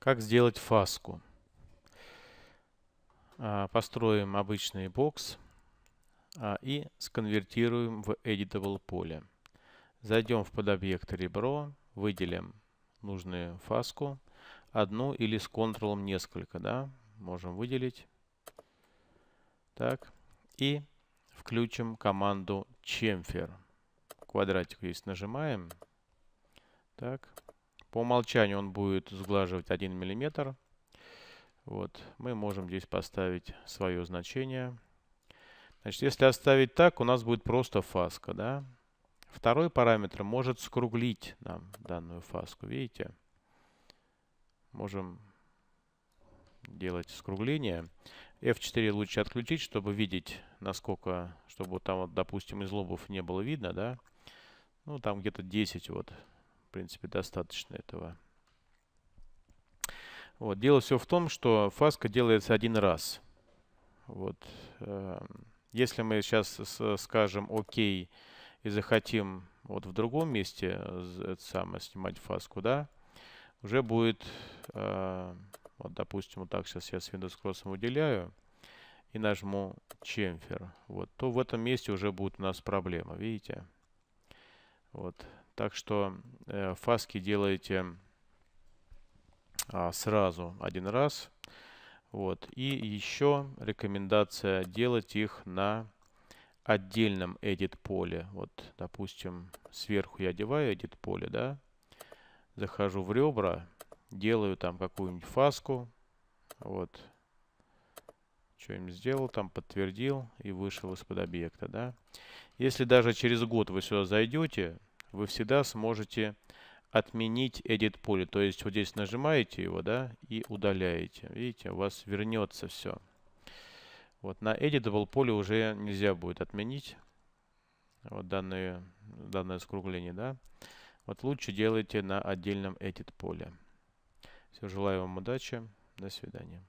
Как сделать фаску? А, построим обычный бокс а, и сконвертируем в editable поле. Зайдем в подобъект ребро, выделим нужную фаску, одну или с контролом несколько, да, можем выделить. Так, и включим команду chamfer. Квадратик здесь нажимаем. Так, по умолчанию он будет сглаживать 1 мм. Вот, мы можем здесь поставить свое значение. Значит, если оставить так, у нас будет просто фаска, да. Второй параметр может скруглить нам данную фаску, видите? Можем делать скругление. F4 лучше отключить, чтобы видеть, насколько, чтобы там, вот, допустим, из лобов не было видно, да. Ну, там где-то 10 вот в принципе, достаточно этого. Вот. Дело все в том, что фаска делается один раз. Вот. Эм, если мы сейчас скажем ОК и захотим вот в другом месте это самое, снимать фаску, да, уже будет, э, вот допустим, вот так сейчас я с Windows Cross выделяю и нажму Chamfer, вот, то в этом месте уже будет у нас проблема, видите? Вот. Так что фаски делаете а, сразу один раз. Вот. И еще рекомендация делать их на отдельном edit поле. Вот, допустим, сверху я одеваю edit поле, да, захожу в ребра, делаю там какую-нибудь фаску, вот, что-нибудь сделал, там подтвердил и вышел из-под объекта, да. Если даже через год вы сюда зайдете, вы всегда сможете отменить edit поле. То есть вот здесь нажимаете его, да, и удаляете. Видите, у вас вернется все. Вот на editable поле уже нельзя будет отменить вот данное, данное скругление, да. Вот лучше делайте на отдельном edit поле. Все, желаю вам удачи. До свидания.